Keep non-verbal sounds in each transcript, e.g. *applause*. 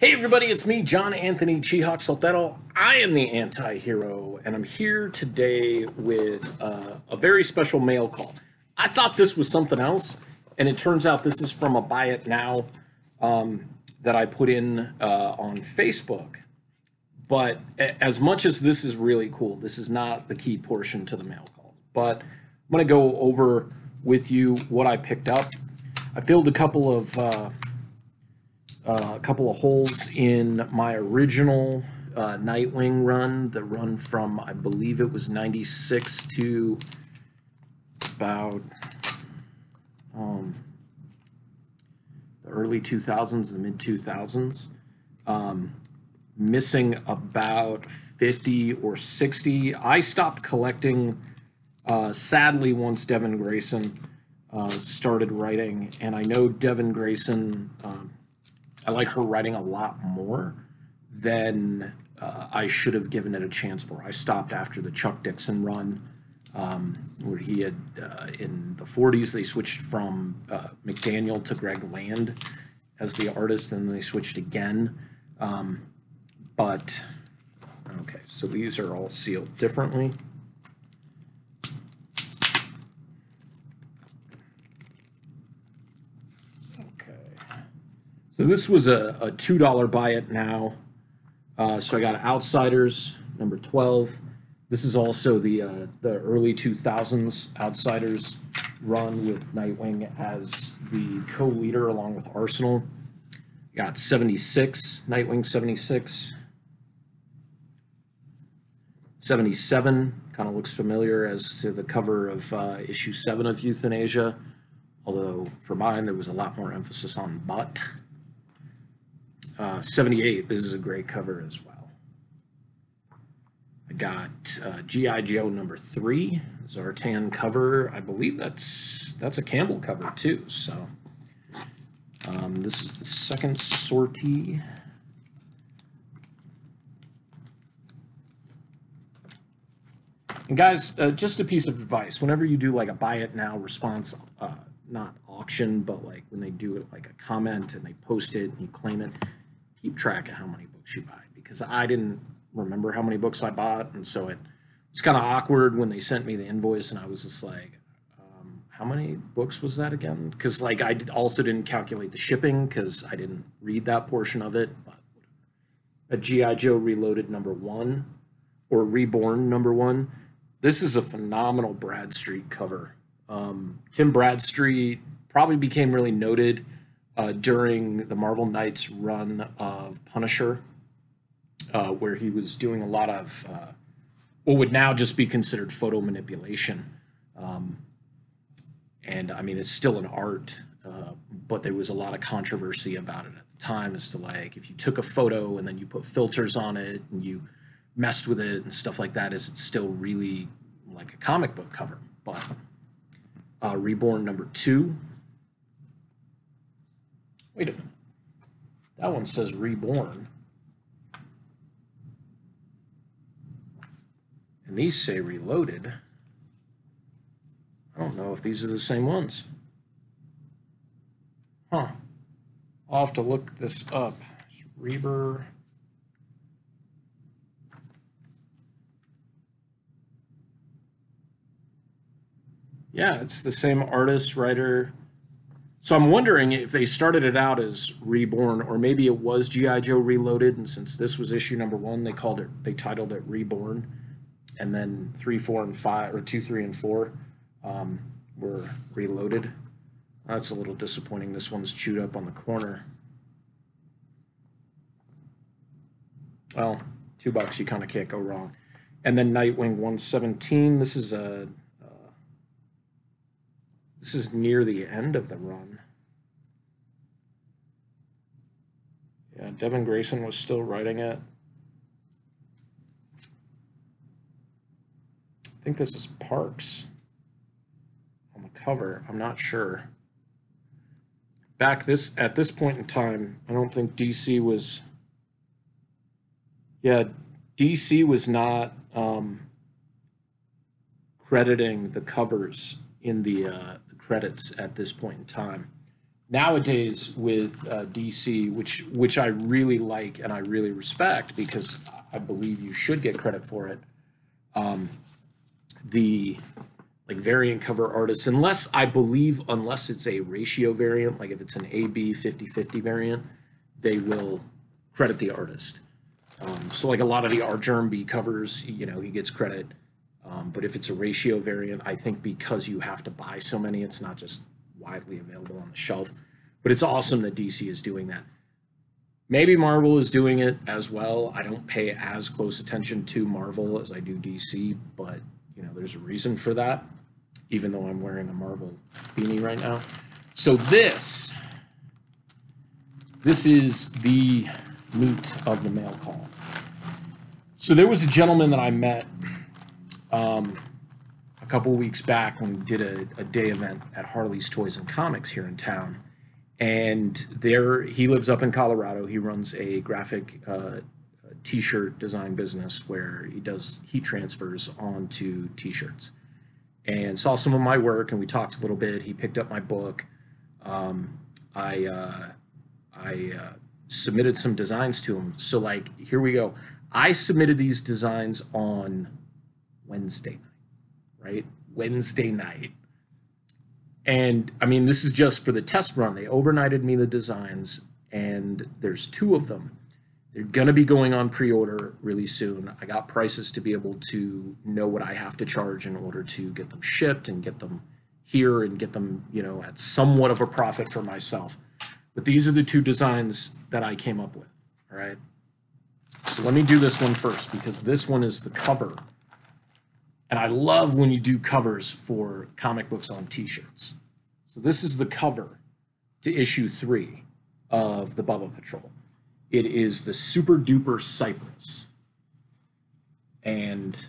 Hey everybody, it's me, John Anthony Chihak Soltero. I am the anti-hero, and I'm here today with uh, a very special mail call. I thought this was something else, and it turns out this is from a Buy It Now um, that I put in uh, on Facebook. But as much as this is really cool, this is not the key portion to the mail call. But I'm going to go over with you what I picked up. I filled a couple of uh, uh, a couple of holes in my original uh, Nightwing run, the run from I believe it was '96 to about um, the early 2000s, the mid 2000s. Um, missing about 50 or 60. I stopped collecting uh, sadly once Devin Grayson uh, started writing, and I know Devin Grayson. Um, I like her writing a lot more than uh, I should have given it a chance for. I stopped after the Chuck Dixon run, um, where he had uh, in the 40s they switched from uh, McDaniel to Greg Land as the artist, and they switched again. Um, but okay, so these are all sealed differently. Okay. So this was a, a two dollar buy it now. Uh, so I got Outsiders number twelve. This is also the uh, the early two thousands Outsiders run with Nightwing as the co-leader along with Arsenal. Got seventy six Nightwing seventy six. 77 kind of looks familiar as to the cover of uh, issue 7 of Euthanasia, although for mine there was a lot more emphasis on butt. Uh, 78, this is a great cover as well. I got uh, G.I. Joe number 3, Zartan cover. I believe that's that's a Campbell cover too, so um, this is the second sortie. And guys, uh, just a piece of advice: whenever you do like a buy it now response, uh, not auction, but like when they do it like a comment and they post it and you claim it, keep track of how many books you buy because I didn't remember how many books I bought, and so it was kind of awkward when they sent me the invoice and I was just like, um, how many books was that again? Because like I did, also didn't calculate the shipping because I didn't read that portion of it. But a GI Joe Reloaded number one or Reborn number one this is a phenomenal Bradstreet cover. Um, Tim Bradstreet probably became really noted uh, during the Marvel Knights run of Punisher, uh, where he was doing a lot of uh, what would now just be considered photo manipulation. Um, and I mean, it's still an art, uh, but there was a lot of controversy about it at the time as to like if you took a photo and then you put filters on it and you messed with it and stuff like that is it still really like a comic book cover but uh, reborn number two wait a minute. That one says reborn. And these say reloaded. I don't know if these are the same ones. Huh. I'll have to look this up. It's reber. Yeah, it's the same artist, writer. So I'm wondering if they started it out as Reborn, or maybe it was GI Joe Reloaded, and since this was issue number one, they called it, they titled it Reborn, and then three, four, and five, or two, three, and four um, were Reloaded. That's a little disappointing. This one's chewed up on the corner. Well, two bucks, you kind of can't go wrong. And then Nightwing 117. This is a this is near the end of the run. Yeah, Devin Grayson was still writing it. I think this is Parks on the cover. I'm not sure. Back this at this point in time, I don't think DC was. Yeah, DC was not um, crediting the covers in the uh, credits at this point in time. nowadays with uh, DC, which which I really like and I really respect because I believe you should get credit for it. Um, the like variant cover artists, unless I believe, unless it's a ratio variant, like if it's an AB 50 50 variant, they will credit the artist. Um, so, like a lot of the Artgerm B covers, you know, he gets credit. Um, but if it's a ratio variant, I think because you have to buy so many, it's not just widely available on the shelf. But it's awesome that DC is doing that. Maybe Marvel is doing it as well. I don't pay as close attention to Marvel as I do DC, but you know, there's a reason for that, even though I'm wearing a Marvel beanie right now. So this, this is the meat of the mail call. So there was a gentleman that I met um, a couple weeks back when we did a, a day event at Harley's Toys and Comics here in town and there he lives up in Colorado. He runs a graphic uh, t-shirt design business where he does heat transfers onto t-shirts. And saw some of my work, and we talked a little bit. He picked up my book. Um, I uh, I uh, submitted some designs to him. So like here we go. I submitted these designs on Wednesday night, right? Wednesday night. And I mean, this is just for the test run. They overnighted me the designs, and there's two of them. They're going to be going on pre order really soon. I got prices to be able to know what I have to charge in order to get them shipped and get them here and get them, you know, at somewhat of a profit for myself. But these are the two designs that I came up with. All right. So let me do this one first because this one is the cover and I love when you do covers for comic books on t shirts. So this is the cover to issue three of the Bubba Patrol. It is the Super Duper Cypress. And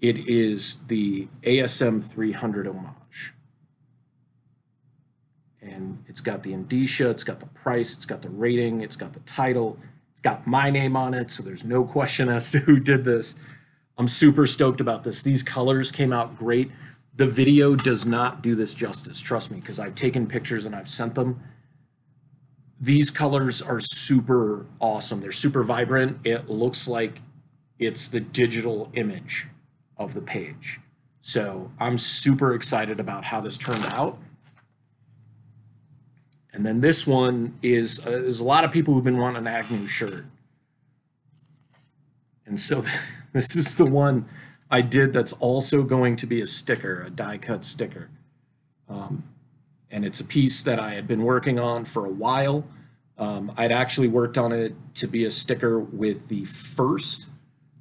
it is the ASM 300 homage. And it's got the indicia, it's got the price, it's got the rating, it's got the title, it's got my name on it, so there's no question as to who did this. I'm super stoked about this. These colors came out great. The video does not do this justice, trust me, because I've taken pictures and I've sent them. These colors are super awesome. They're super vibrant. It looks like it's the digital image of the page. So I'm super excited about how this turned out. And then this one is, uh, there's a lot of people who've been wanting an Agnew shirt. And so *laughs* This is the one I did that's also going to be a sticker, a die cut sticker. Um, and it's a piece that I had been working on for a while. Um, I'd actually worked on it to be a sticker with the first,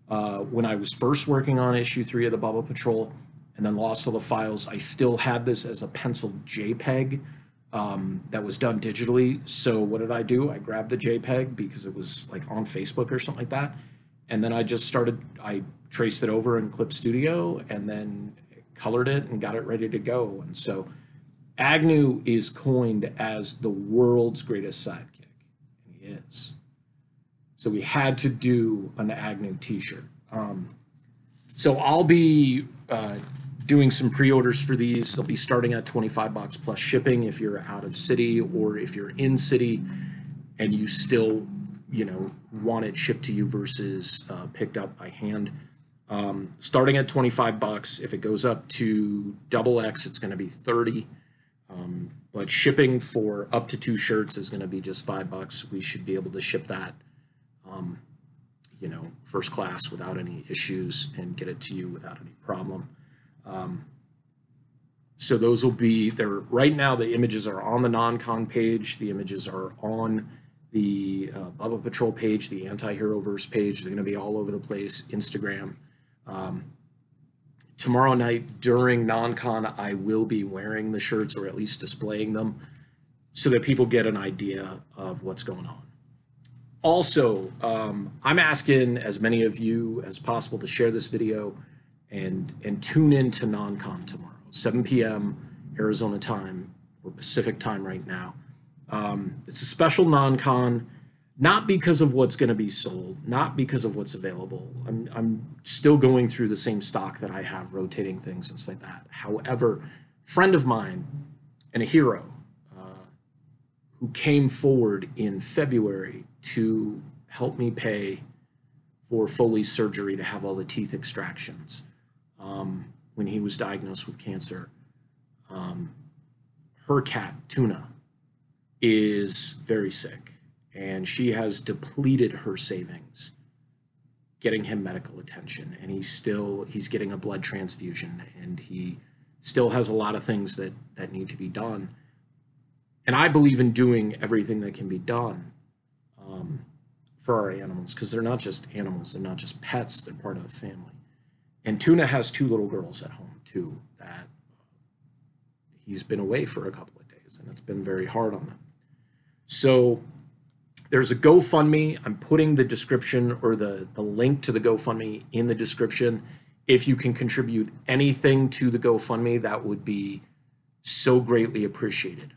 uh, when I was first working on issue three of the Bubba Patrol, and then lost all the files. I still had this as a penciled JPEG um, that was done digitally. So what did I do? I grabbed the JPEG because it was like on Facebook or something like that, and then I just started. I traced it over in Clip Studio, and then colored it and got it ready to go. And so, Agnew is coined as the world's greatest sidekick, and he is. So we had to do an Agnew T-shirt. Um, so I'll be uh, doing some pre-orders for these. They'll be starting at 25 bucks plus shipping if you're out of city or if you're in city and you still you know want it shipped to you versus uh, picked up by hand. Um, starting at 25 bucks. If it goes up to double X, it's going to be 30. Um, but shipping for up to two shirts is going to be just five bucks. We should be able to ship that, um, you know, first class without any issues and get it to you without any problem. Um, so those will be there right now. The images are on the non-con page. The images are on the uh, Bubba Patrol page, the Anti-Hero Verse page. They're going to be all over the place. Instagram. Um, tomorrow night during non-con, I will be wearing the shirts or at least displaying them so that people get an idea of what's going on. Also, um, I'm asking as many of you as possible to share this video and and tune in to non-con tomorrow, 7 p.m. Arizona time or Pacific time right now. Um, it's a special non-con, not because of what's going to be sold, not because of what's available. I'm, I'm still going through the same stock that I have, rotating things and stuff like that. However, friend of mine and a hero, uh, who came forward in February to help me pay for Foley's surgery to have all the teeth extractions um, when he was diagnosed with cancer. Um, her cat, Tuna, is very sick and she has depleted her savings getting him medical attention and he's still he's getting a blood transfusion and he still has a lot of things that that need to be done. And i believe in doing everything that can be done um, for our animals because they're not just animals they're not just pets they're part of the family. And tuna has two little girls at home too that he's been away for a couple of days and it's been very hard on them so there's a GoFundMe. I'm putting the description or the, the link to the GoFundMe in the description. If you can contribute anything to the GoFundMe, that would be so greatly appreciated.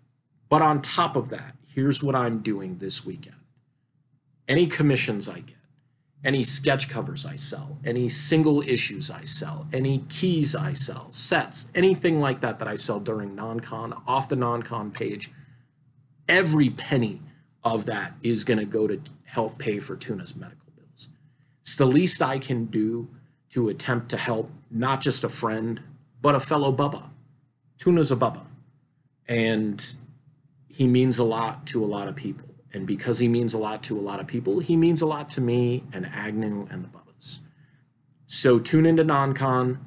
But on top of that, here's what I'm doing this weekend. Any commissions I get, any sketch covers I sell, any single issues I sell, any keys I sell, sets, anything like that that I sell during non-con, off the non-con page, every penny of that is going to go to help pay for Tuna's medical bills. It's the least I can do to attempt to help not just a friend, but a fellow Bubba. Tuna's a Bubba. And he means a lot to a lot of people. And because he means a lot to a lot of people, he means a lot to me and Agnew and the Bubbas. So tune into NonCon.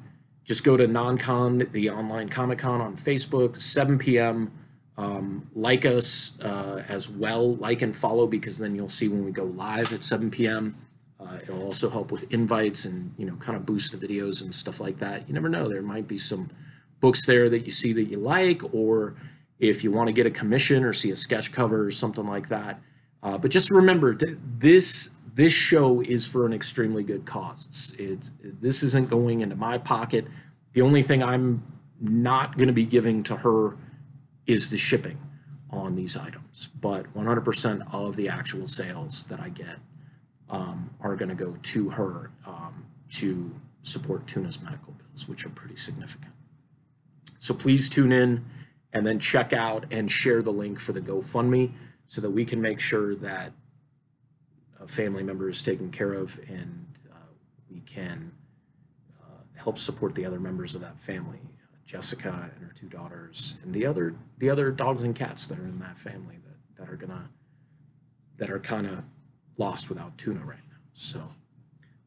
Just go to NonCon, the online Comic Con on Facebook, 7 p.m. Um, like us uh, as well, like and follow because then you'll see when we go live at 7 p.m. Uh, it'll also help with invites and you know kind of boost the videos and stuff like that. You never know, there might be some books there that you see that you like, or if you want to get a commission or see a sketch cover or something like that. Uh, but just remember, this this show is for an extremely good cause. It's, it's this isn't going into my pocket. The only thing I'm not going to be giving to her is the shipping on these items. But 100% of the actual sales that I get um, are going to go to her um, to support Tuna's medical bills, which are pretty significant. So please tune in and then check out and share the link for the GoFundMe so that we can make sure that a family member is taken care of and uh, we can uh, help support the other members of that family Jessica and her two daughters, and the other the other dogs and cats that are in that family that, that are gonna that are kind of lost without tuna right now. So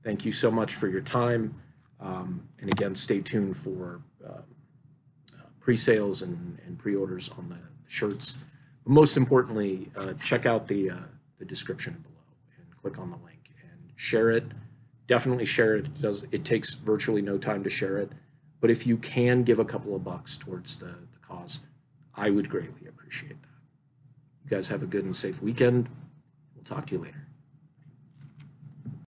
thank you so much for your time. Um, and again, stay tuned for uh, uh, pre-sales and, and pre-orders on the shirts. But most importantly, uh, check out the, uh, the description below and click on the link and share it. Definitely share it. It does. It takes virtually no time to share it. But if you can give a couple of bucks towards the, the cause, I would greatly appreciate that. You guys have a good and safe weekend. We'll talk to you later.